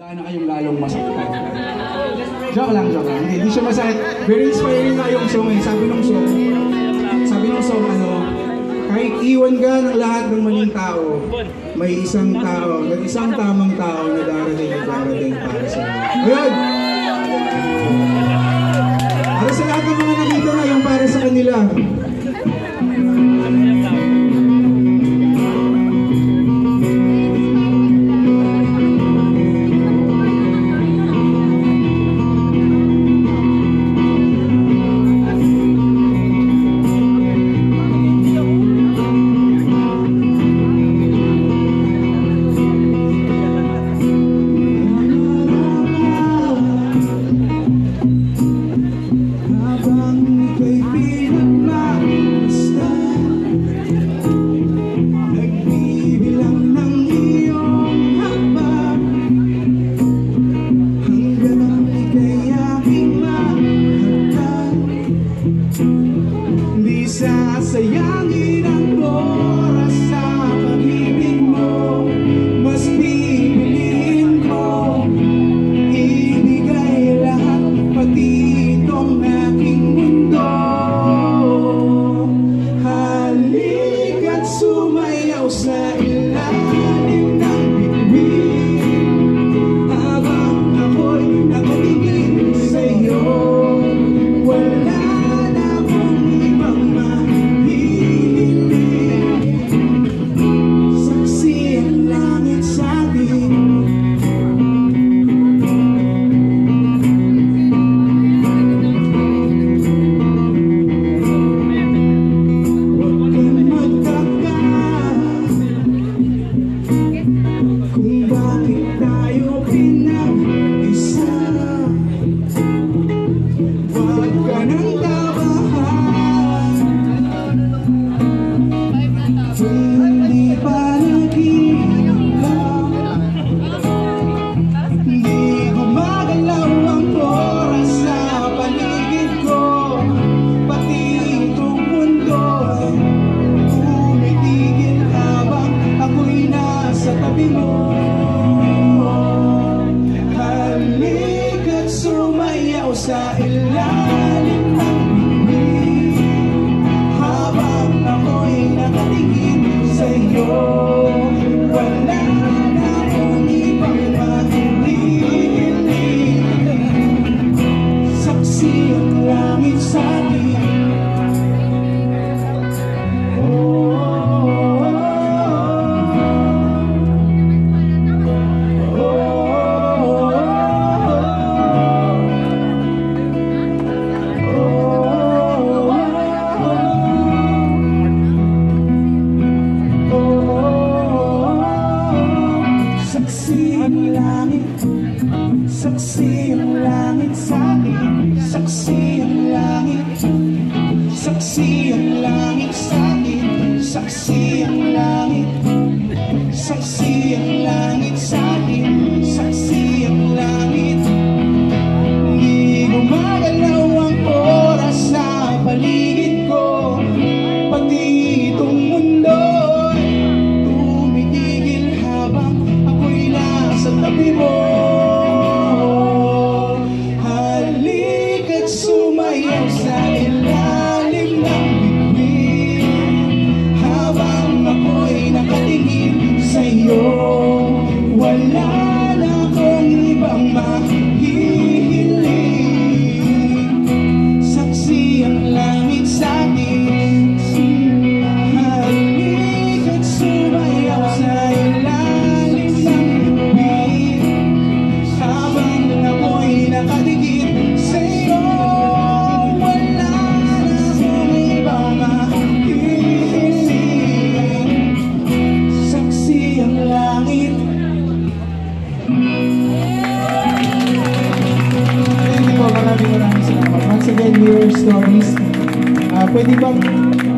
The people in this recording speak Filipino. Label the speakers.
Speaker 1: Dahil na kayong lalong masaktan. Joke lang, joke lang. Hindi siya masakit. Very inspiring nga yung song. Eh. Sabi nung song, sabi nung song ano, kahit iwan ka ng lahat ng maling tao, may isang tao, may isang tamang tao na darating at darating para sa iyo. Ayun! see. pwede bang